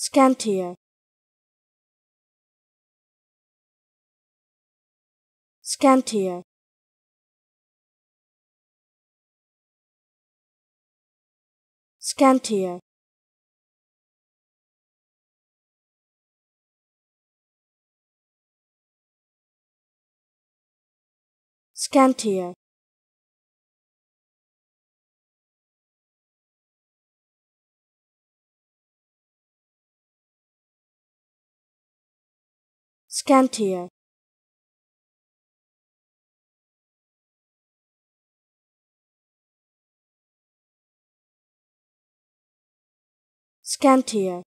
scantier. Scantier. Scantier. Scantier scantier scantier